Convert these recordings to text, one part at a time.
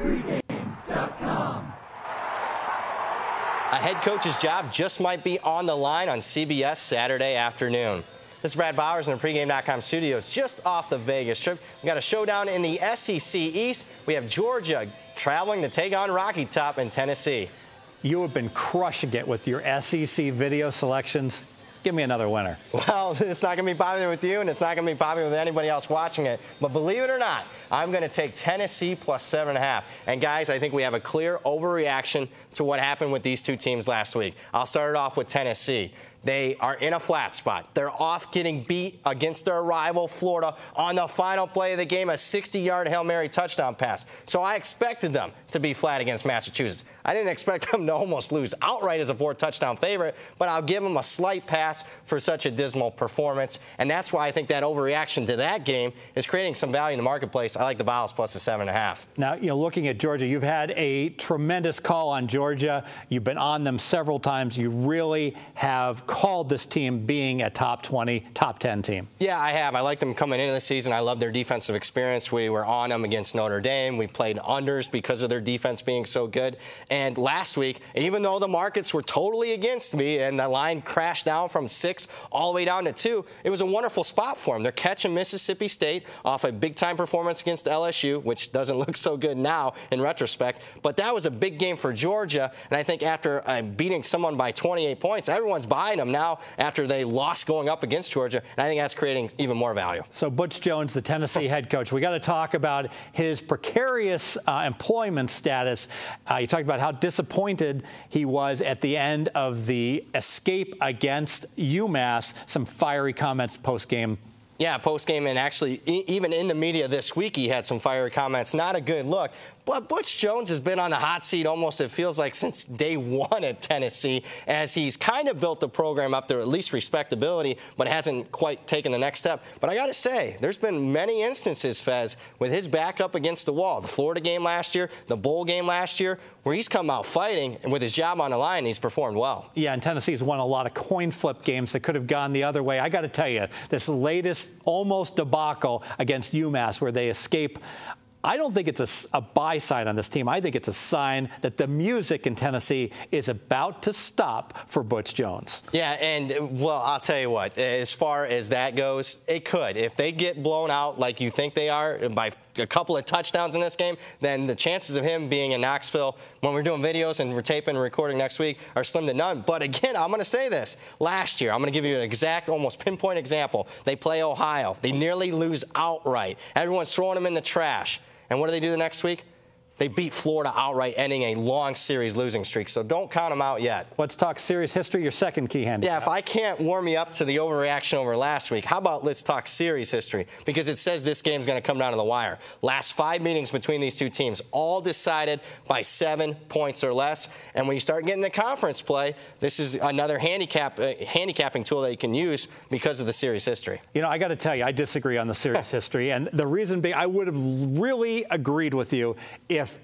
Pregame.com. A head coach's job just might be on the line on CBS Saturday afternoon. This is Brad Powers in the pregame.com studios just off the Vegas Strip. We got a showdown in the SEC East. We have Georgia traveling to take on Rocky Top in Tennessee. You have been crushing it with your SEC video selections. Give me another winner. Well, it's not going to be popular with you, and it's not going to be popular with anybody else watching it. But believe it or not, I'm going to take Tennessee plus seven and a half. And guys, I think we have a clear overreaction to what happened with these two teams last week. I'll start it off with Tennessee. They are in a flat spot. They're off getting beat against their rival, Florida, on the final play of the game, a 60 yard Hail Mary touchdown pass. So I expected them to be flat against Massachusetts. I didn't expect them to almost lose outright as a four touchdown favorite, but I'll give them a slight pass for such a dismal performance. And that's why I think that overreaction to that game is creating some value in the marketplace. I like the Vols plus the seven and a half. Now, you know, looking at Georgia, you've had a tremendous call on Georgia. You've been on them several times. You really have called this team being a top 20, top 10 team. Yeah, I have. I like them coming into the season. I love their defensive experience. We were on them against Notre Dame. We played unders because of their defense being so good. And last week, even though the markets were totally against me and the line crashed down from six all the way down to two, it was a wonderful spot for them. They're catching Mississippi State off a big time performance against LSU, which doesn't look so good now in retrospect. But that was a big game for Georgia. And I think after uh, beating someone by 28 points, everyone's buying them now after they lost going up against Georgia. And I think that's creating even more value. So Butch Jones, the Tennessee head coach, we got to talk about his precarious uh, employment status. Uh, you talked about how disappointed he was at the end of the escape against UMass. Some fiery comments post game yeah, post game, and actually, e even in the media this week, he had some fiery comments. Not a good look. But Butch Jones has been on the hot seat almost, it feels like, since day one at Tennessee, as he's kind of built the program up to at least respectability, but hasn't quite taken the next step. But I got to say, there's been many instances, Fez, with his back up against the wall. The Florida game last year, the bowl game last year, where he's come out fighting, and with his job on the line, he's performed well. Yeah, and Tennessee's won a lot of coin flip games that could have gone the other way. I got to tell you, this latest almost debacle against UMass, where they escape I don't think it's a, a, buy sign on this team. I think it's a sign that the music in Tennessee is about to stop for Butch Jones. Yeah, and well, I'll tell you what, eh, as far as that goes, it could. If they get blown out like you think they are eh, by a couple of touchdowns in this game, then the chances of him being in Knoxville when we're doing videos and we're taping and recording next week are slim to none. But again, I'm going to say this. Last year, I'm going to give you an exact, almost pinpoint example. They play Ohio. They nearly lose outright. Everyone's throwing them in the trash. And what do they do the next week? They beat Florida outright, ending a long series losing streak. So don't count them out yet. Let's talk series history, your second key handicap. Yeah, if I can't warm you up to the overreaction over last week, how about let's talk series history? Because it says this game's going to come down to the wire. Last five meetings between these two teams, all decided by seven points or less. And when you start getting the conference play, this is another handicap uh, handicapping tool that you can use because of the series history. You know, I got to tell you, I disagree on the series history. And the reason being, I would have really agreed with you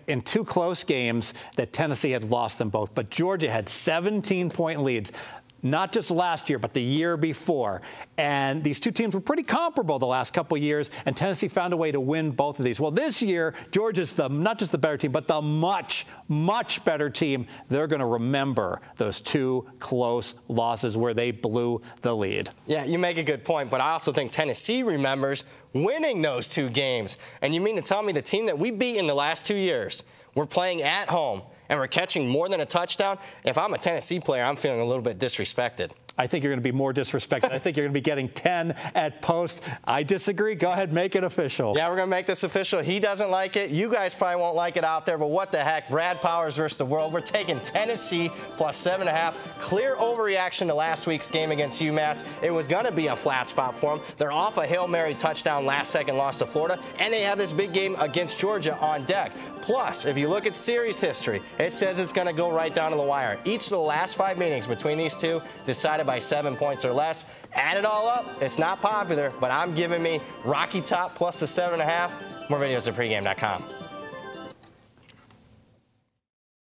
in two close games that Tennessee had lost them both, but Georgia had 17 point leads not just last year, but the year before. And these two teams were pretty comparable the last couple years, and Tennessee found a way to win both of these. Well, this year, Georgia's the not just the better team, but the much, much better team. They're going to remember those two close losses where they blew the lead. Yeah, you make a good point, but I also think Tennessee remembers winning those two games. And you mean to tell me the team that we beat in the last two years, we're playing at home and we're catching more than a touchdown, if I'm a Tennessee player, I'm feeling a little bit disrespected. I think you're going to be more disrespected. I think you're going to be getting 10 at post. I disagree. Go ahead, make it official. Yeah, we're going to make this official. He doesn't like it. You guys probably won't like it out there, but what the heck? Brad Powers versus the world. We're taking Tennessee plus seven and a half. Clear overreaction to last week's game against UMass. It was going to be a flat spot for them. They're off a Hail Mary touchdown last second loss to Florida, and they have this big game against Georgia on deck. Plus, if you look at series history, it says it's going to go right down to the wire. Each of the last five meetings between these two decided by seven points or less. Add it all up, it's not popular, but I'm giving me Rocky Top plus the seven and a half. More videos at pregame.com.